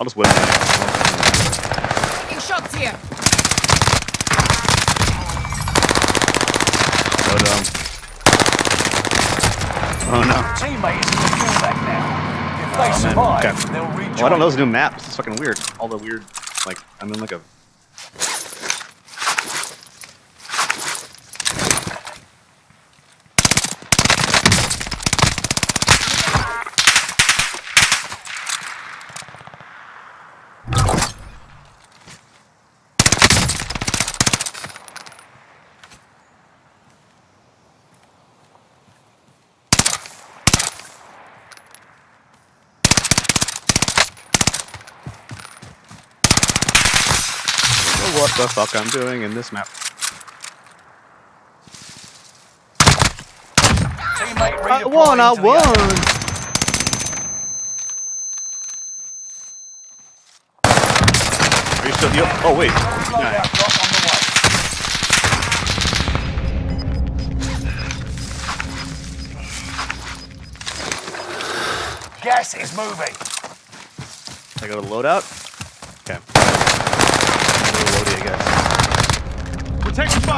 I'll just whip. Taking shots here. But, um... Oh no. Teammates is in the fallback now. If they Oh, survive, Okay. they'll rejoin. Well, I don't know this new map. It's fucking weird. All the weird, like, I'm in like a... What the fuck I'm doing in this map? Uh, Teammate I redeploying won, I won! Are you still... You, oh, wait. Loadout Yeah. drop on the way. Gas is moving. I got a loadout? Okay. Taking fire.